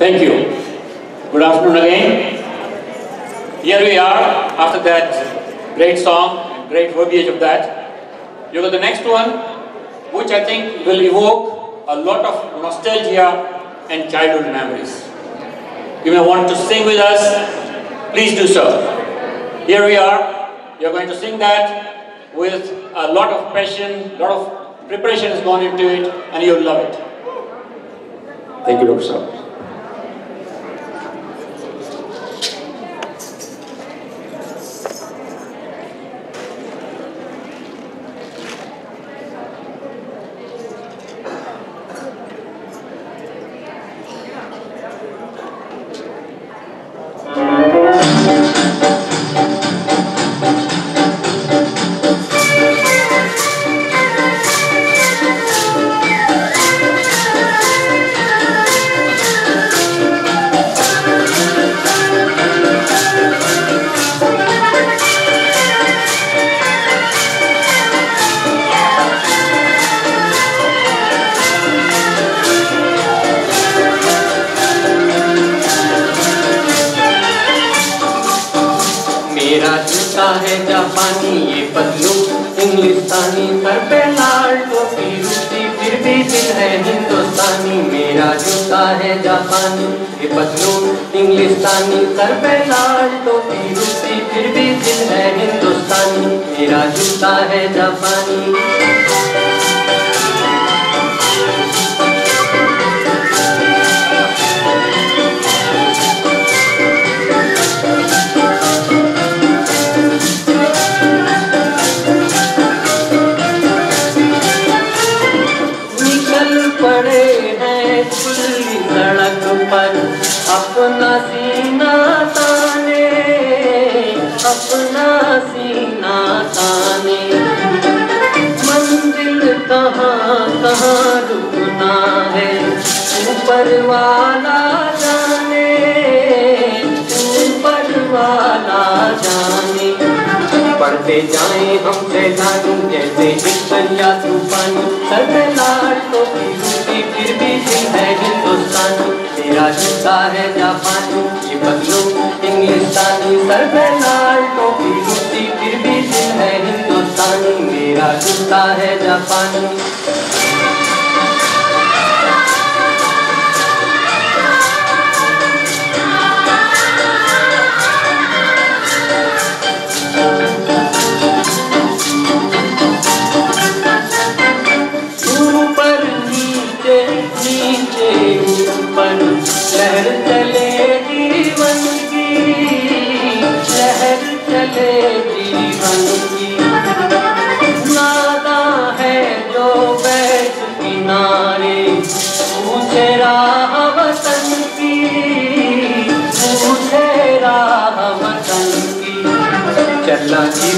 Thank you. Good afternoon again. Here we are after that great song and great verbiage of that. You got the next one, which I think will evoke a lot of nostalgia and childhood memories. You may want to sing with us. Please do so. Here we are. You're going to sing that with a lot of passion, a lot of preparation has gone into it, and you'll love it. Thank you, Dr. پھر دل ہے ہندوستانی، میرا جوتا ہے جاپانی، یہ پتلو انگلستانی، سر پہ لال ٹوپی، روسی پھر بھی دل ہے ہندوستانی، میرا جوتا ہے جاپانی۔ اپنا سینہ تانے۔ منزل کہاں کہاں رکنا ہے؟ اوپر والا جانے، اوپر والا جانے۔ پڑھتے جائیں ہم سے جانو جیسے ایک دریا طوفانی سر پہ لال ٹوپی روٹی پھر بھی دل ہے ہندوستانی تیرا جوتا ہے جاپانی، یہ بدلو انگلستانی۔ سر پہ ہے جاپانی اوپر نیچے نیچے اوپر لہر چلے جیون کی لہر چلے جیون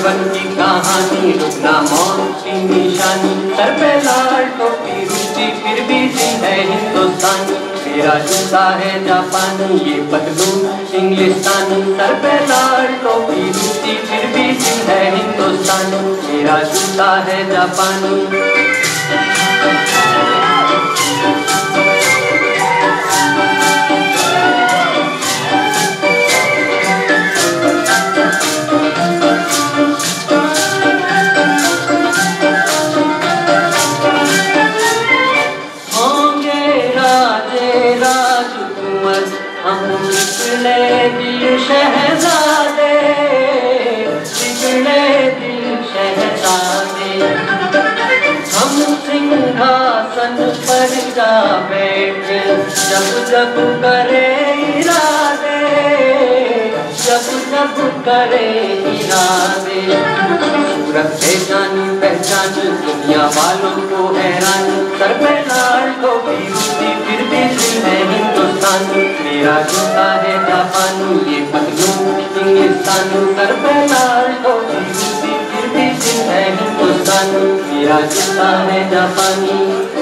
جیون کی کہانی رکنا موت کی نشانی سر پہ لال ٹوپی روسی پھر بھی دل ہے ہندوستانی میرا جوتا ہے جاپانی یہ بدلو انگلستانی سر پہ لال ٹوپی روسی پھر بھی دل ہے ہندوستانی میرا جوتا ہے جاپانی جب جب کرے ارادے جب جب کرے ارادے صورت پہچانی پہچانی دنیا والوں کو حیرانی سر پہ لال ٹوپی روسی پھر بھی دل ہے ہندوستانی میرا جوتا ہے جاپانی یہ پتلو انگلستانی سر پہ لال ٹوپی روسی پھر بھی دل ہے ہندوستانی میرا جوتا ہے جاپانی